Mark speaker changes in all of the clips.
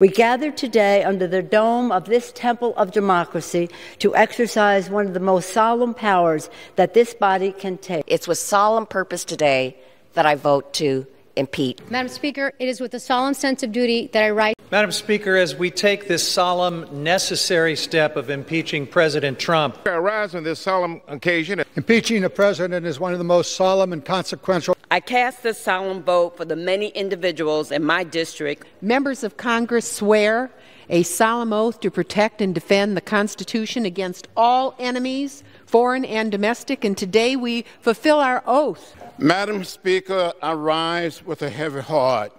Speaker 1: We gather today under the dome of this temple of democracy to exercise one of the most solemn powers that this body can take.
Speaker 2: It's with solemn purpose today that I vote to impeach.
Speaker 3: Madam Speaker, it is with a solemn sense of duty that I rise.
Speaker 4: Madam Speaker, as we take this solemn, necessary step of impeaching President Trump,
Speaker 5: I rise on this solemn occasion.
Speaker 6: Impeaching a president is one of the most solemn and consequential.
Speaker 7: I cast this solemn vote for the many individuals in my district.
Speaker 8: Members of Congress swear a solemn oath to protect and defend the Constitution against all enemies, foreign and domestic, and today we fulfill our oath.
Speaker 5: Madam Speaker, I rise with a heavy heart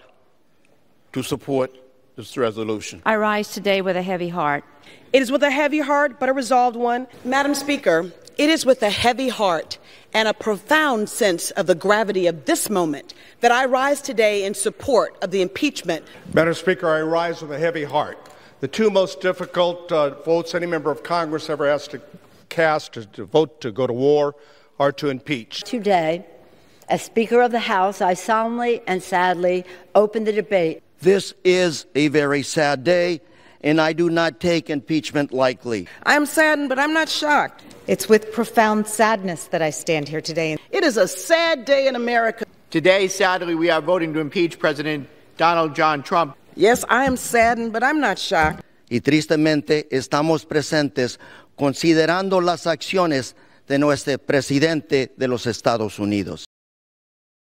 Speaker 5: to support this resolution.
Speaker 9: I rise today with a heavy heart.
Speaker 10: It is with a heavy heart, but a resolved one.
Speaker 11: Madam Speaker, it is with a heavy heart and a profound sense of the gravity of this moment that I rise today in support of the impeachment.
Speaker 12: Madam Speaker, I rise with a heavy heart. The two most difficult uh, votes any member of Congress ever has to cast to, to vote to go to war are to impeach.
Speaker 1: Today, as Speaker of the House, I solemnly and sadly open the debate.
Speaker 13: This is a very sad day, and I do not take impeachment lightly.
Speaker 10: I am saddened, but I'm not shocked.
Speaker 14: It's with profound sadness that I stand here today.
Speaker 11: It is a sad day in America.
Speaker 15: Today, sadly, we are voting to impeach President Donald John Trump.
Speaker 10: Yes, I am saddened, but I'm not shocked.
Speaker 13: Y tristemente estamos presentes considerando las acciones de nuestro presidente de los Estados Unidos.